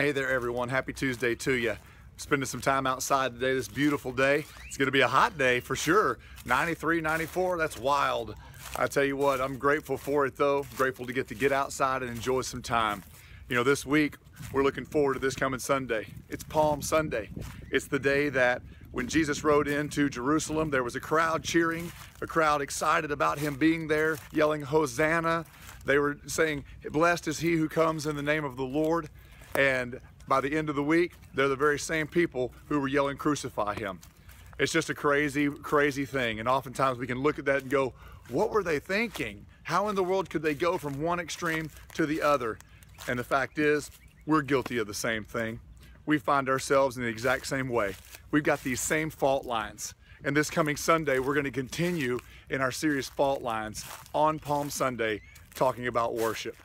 Hey there, everyone. Happy Tuesday to you. Spending some time outside today, this beautiful day. It's going to be a hot day for sure. 93, 94, that's wild. I tell you what, I'm grateful for it though. Grateful to get to get outside and enjoy some time. You know, this week, we're looking forward to this coming Sunday. It's Palm Sunday. It's the day that when Jesus rode into Jerusalem, there was a crowd cheering, a crowd excited about him being there, yelling, Hosanna. They were saying, Blessed is he who comes in the name of the Lord. And by the end of the week, they're the very same people who were yelling, crucify him. It's just a crazy, crazy thing. And oftentimes we can look at that and go, what were they thinking? How in the world could they go from one extreme to the other? And the fact is, we're guilty of the same thing. We find ourselves in the exact same way. We've got these same fault lines. And this coming Sunday, we're going to continue in our series Fault Lines on Palm Sunday talking about worship.